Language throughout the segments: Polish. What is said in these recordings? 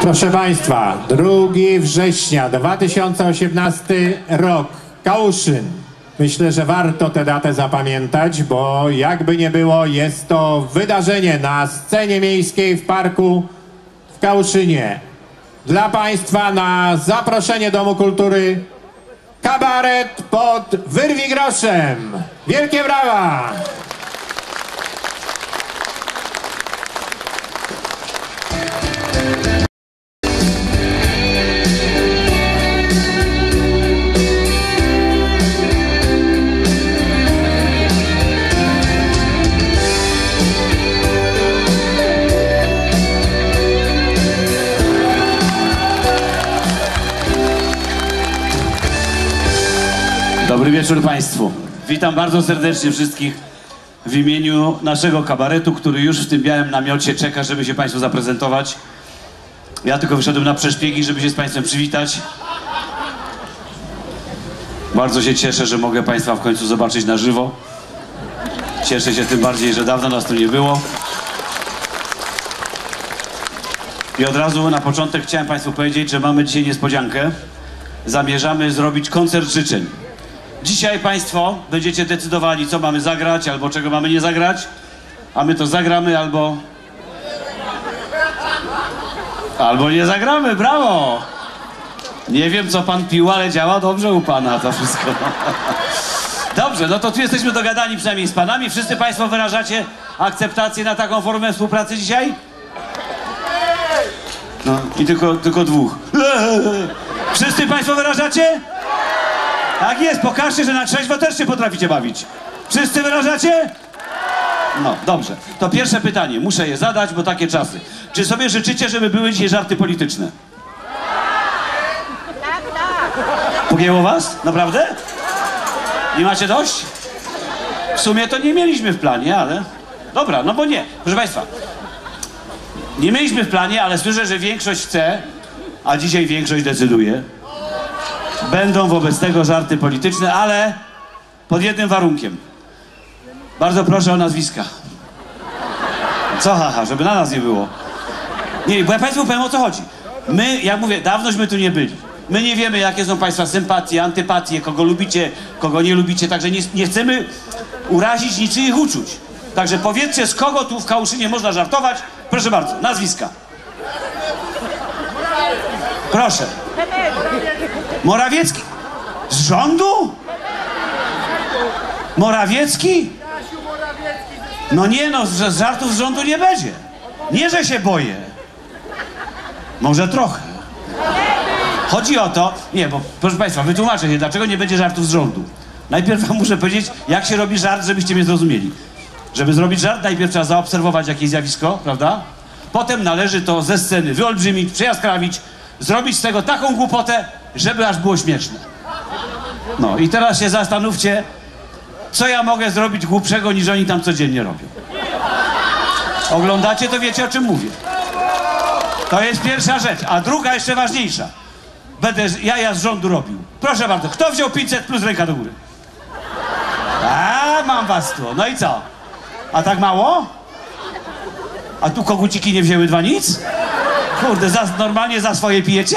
Proszę Państwa, 2 września 2018 rok, Kałuszyn. Myślę, że warto tę datę zapamiętać, bo jakby nie było, jest to wydarzenie na scenie miejskiej w parku w Kałuszynie. Dla Państwa na zaproszenie Domu Kultury kabaret pod Wyrwigroszem. Wielkie brawa! Dobry wieczór Państwu. Witam bardzo serdecznie wszystkich w imieniu naszego kabaretu, który już w tym białym namiocie czeka, żeby się Państwu zaprezentować. Ja tylko wyszedłem na przeszpiegi, żeby się z Państwem przywitać. Bardzo się cieszę, że mogę Państwa w końcu zobaczyć na żywo. Cieszę się tym bardziej, że dawno nas tu nie było. I od razu na początek chciałem Państwu powiedzieć, że mamy dzisiaj niespodziankę. Zamierzamy zrobić koncert życzeń. Dzisiaj Państwo będziecie decydowali, co mamy zagrać, albo czego mamy nie zagrać, a my to zagramy, albo... Albo nie zagramy, brawo! Nie wiem, co Pan pił, ale działa dobrze u Pana to wszystko. Dobrze, no to tu jesteśmy dogadani przynajmniej z Panami. Wszyscy Państwo wyrażacie akceptację na taką formę współpracy dzisiaj? No i tylko, tylko dwóch. Wszyscy Państwo wyrażacie? Tak jest, pokażcie, że na trzeźwo też się potraficie bawić. Wszyscy wyrażacie? No, dobrze. To pierwsze pytanie, muszę je zadać, bo takie czasy. Czy sobie życzycie, żeby były dzisiaj żarty polityczne? Pogięło was? Naprawdę? Nie macie dość? W sumie to nie mieliśmy w planie, ale... Dobra, no bo nie. Proszę Państwa, nie mieliśmy w planie, ale słyszę, że większość chce, a dzisiaj większość decyduje. Będą wobec tego żarty polityczne, ale pod jednym warunkiem. Bardzo proszę o nazwiska. Co haha, żeby na nas nie było. Nie, bo ja Państwu powiem o co chodzi. My, jak mówię, dawnośmy tu nie byli. My nie wiemy, jakie są Państwa sympatie, antypatie, kogo lubicie, kogo nie lubicie, także nie, nie chcemy urazić niczyich uczuć. Także powiedzcie, z kogo tu w Kałuszynie można żartować. Proszę bardzo, nazwiska. Proszę. Morawiecki. Z rządu? Morawiecki? No nie no, że z żartów z rządu nie będzie. Nie, że się boję. Może trochę. Chodzi o to, nie, bo proszę Państwa, wytłumaczę się, dlaczego nie będzie żartów z rządu. Najpierw wam muszę powiedzieć, jak się robi żart, żebyście mnie zrozumieli. Żeby zrobić żart, najpierw trzeba zaobserwować jakieś zjawisko, prawda? Potem należy to ze sceny wyolbrzymić, przejaskrawić, zrobić z tego taką głupotę, żeby aż było śmieszne. No i teraz się zastanówcie, co ja mogę zrobić głupszego niż oni tam codziennie robią. Oglądacie, to wiecie o czym mówię. To jest pierwsza rzecz. A druga, jeszcze ważniejsza. Będę jaja z rządu robił. Proszę bardzo, kto wziął 500 plus ręka do góry? A, mam was tu. No i co? A tak mało? A tu koguciki nie wzięły dwa nic? Kurde, za, normalnie za swoje pijecie?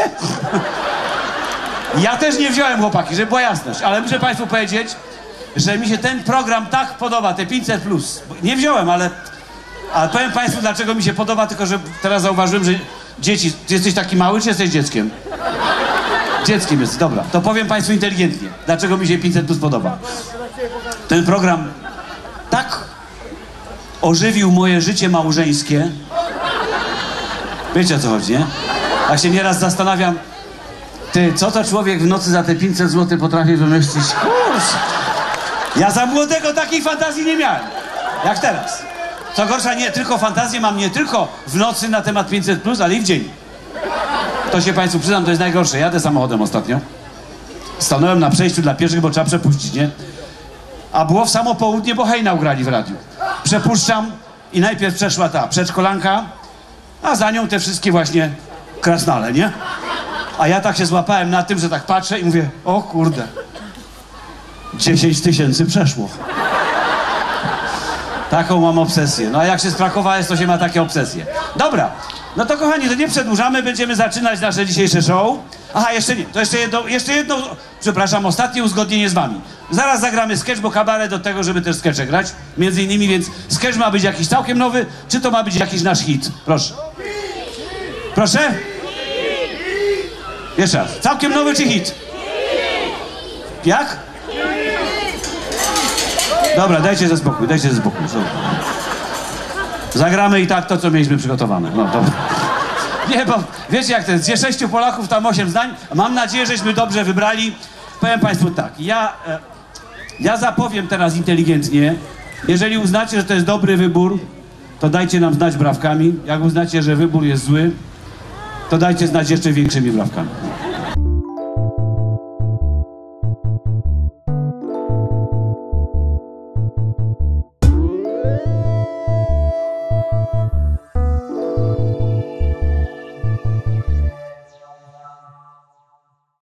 Ja też nie wziąłem chłopaki, żeby była jasność, ale muszę Państwu powiedzieć, że mi się ten program tak podoba, te 500 plus. Nie wziąłem, ale, ale powiem Państwu, dlaczego mi się podoba, tylko że teraz zauważyłem, że dzieci, ty jesteś taki mały, czy jesteś dzieckiem? Dzieckiem jest, dobra. To powiem Państwu inteligentnie, dlaczego mi się 500 plus podoba. Ten program tak ożywił moje życie małżeńskie. Wiecie o co chodzi, nie? Tak się nieraz zastanawiam, ty, co to człowiek w nocy za te 500 zł potrafi wymyślić? Kurczę. Ja za młodego takiej fantazji nie miałem. Jak teraz. Co gorsza, nie tylko fantazję mam nie tylko w nocy na temat 500, plus, ale i w dzień. To się Państwu przyznam, to jest najgorsze. Jadę samochodem ostatnio. Stanąłem na przejściu dla pieszych, bo trzeba przepuścić, nie? A było w samo południe, bo hejnał grali w radiu. Przepuszczam i najpierw przeszła ta przedszkolanka, a za nią te wszystkie właśnie krasnale, nie? A ja tak się złapałem na tym, że tak patrzę i mówię, o kurde, 10 tysięcy przeszło. Taką mam obsesję. No a jak się z Krakowa jest, to się ma takie obsesje. Dobra, No to kochani, to nie przedłużamy, będziemy zaczynać nasze dzisiejsze show. Aha, jeszcze nie, to jeszcze jedno, jeszcze jedno, przepraszam, ostatnie uzgodnienie z wami. Zaraz zagramy sketch, bo kabaret do tego, żeby też skecze grać, między innymi, więc sketch ma być jakiś całkiem nowy, czy to ma być jakiś nasz hit? Proszę. Proszę? Jeszcze raz. Całkiem nowy czy hit? Jak? Dobra, dajcie ze spokój, dajcie ze spokój. Zagramy i tak to, co mieliśmy przygotowane. No, dobra. Nie, bo wiecie jak to jest, gdzie sześciu Polaków, tam osiem zdań. Mam nadzieję, żeśmy dobrze wybrali. Powiem Państwu tak, ja, e, ja zapowiem teraz inteligentnie. Jeżeli uznacie, że to jest dobry wybór, to dajcie nam znać brawkami. Jak uznacie, że wybór jest zły, to dajcie znać jeszcze większymi brawkami.